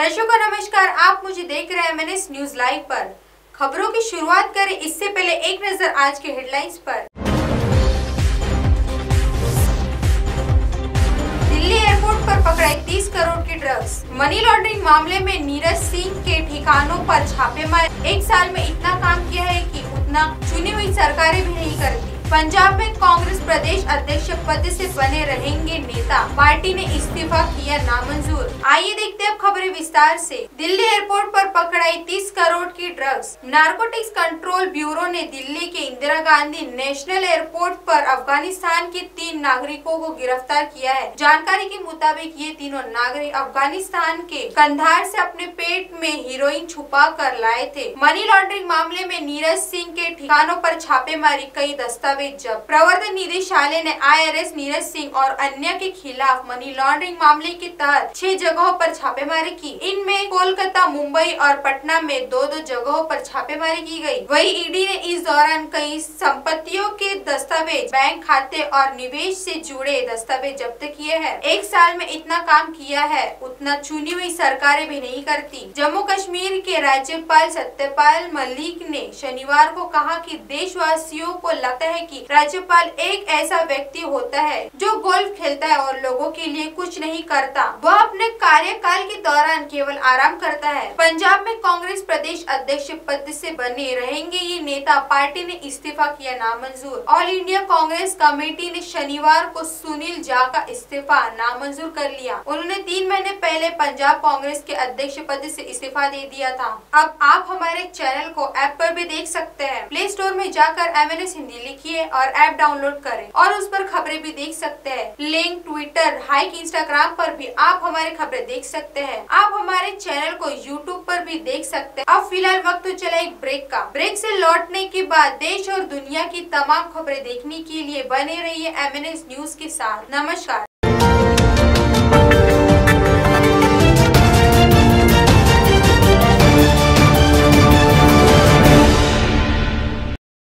आप मुझे देख रहे हैं मैंने न्यूज़ लाइव पर। खबरों की शुरुआत करें इससे पहले एक नज़र आज के हेडलाइंस पर। दिल्ली एयरपोर्ट पर पकड़ाई 30 करोड़ की ड्रग्स। मनी लॉन्ड्रिंग मामले में नीरज सिंह के ठिकानों पर छापे मारे एक साल में इतना काम किया है कि उतना चुनी हुई सरकारें भी नहीं करती। पंजाब में कांग्रेस प्रदेश अध्यक्ष पद से बने रहेंगे नेता। पार्टी ने इस्तीफा किया नामंजूर। आइए देखते हैं खबरें विस्तार से। दिल्ली एयरपोर्ट पर पकड़ाई 30 करोड़ की ड्रग्स। नार्कोटिक्स कंट्रोल ब्यूरो ने दिल्ली के इंदिरा गांधी नेशनल एयरपोर्ट पर अफ़गानिस्तान के तीन नागरिकों को गिरफ़्तार किया है। जानकारी के मुताबिक ये तीनों नागरिक अफ़गानिस्तान के कंधार ऐसी अपने पेट में हीरोइन छुपा कर लाए थे। मनी लॉन्ड्रिंग मामले में नीरज सिंह के ठिकानों पर छापेमारी, कई दस्तावेज़ दस्तावेज़ जब प्रवर्तन निदेशालय ने आईआरएस नीरज सिंह और अन्य के खिलाफ मनी लॉन्ड्रिंग मामले के तहत छह जगहों पर छापेमारी की। इनमें कोलकाता, मुंबई और पटना में दो दो जगहों पर छापेमारी की गई। वही ईडी ने इस दौरान कई संपत्तियों के दस्तावेज़, बैंक खाते और निवेश से जुड़े दस्तावेज़ जब्त किए हैं। एक साल में इतना काम किया है, उतना चुनी हुई सरकारें भी नहीं करती। जम्मू कश्मीर के राज्यपाल सत्यपाल मलिक ने शनिवार को कहा कि देशवासियों को लगता है कि राज्यपाल एक ऐसा व्यक्ति होता है जो गोल्फ खेलता है और लोगों के लिए कुछ नहीं करता। वह अपने कार्यकाल के दौरान केवल आराम करता है। पंजाब में कांग्रेस प्रदेश अध्यक्ष पद से बने रहेंगे ये नेता पार्टी ने इस्तीफा किया नामंजूर। ऑल इंडिया कांग्रेस कमेटी ने शनिवार को सुनील झा का इस्तीफा नामंजूर कर लिया। उन्होंने तीन महीने पहले पंजाब कांग्रेस के अध्यक्ष पद से इस्तीफा दे दिया था। अब आप हमारे चैनल को ऐप पर भी देख सकते हैं। प्ले स्टोर में जाकर एम हिंदी लिखिए। और ऐप डाउनलोड करें। और उस पर खबरें भी देख सकते हैं। लिंक ट्विटर, हाइक इंस्टाग्राम पर भी आप हमारे खबरें देख सकते हैं। आप हमारे चैनल को यूट्यूब पर भी देख सकते हैं। अब फ़िलहाल वक्त तो चला एक ब्रेक का। ब्रेक से लौटने के बाद देश और दुनिया की तमाम खबरें देखने के लिए बने रहिए एम न्यूज़ के साथ। नमस्कार।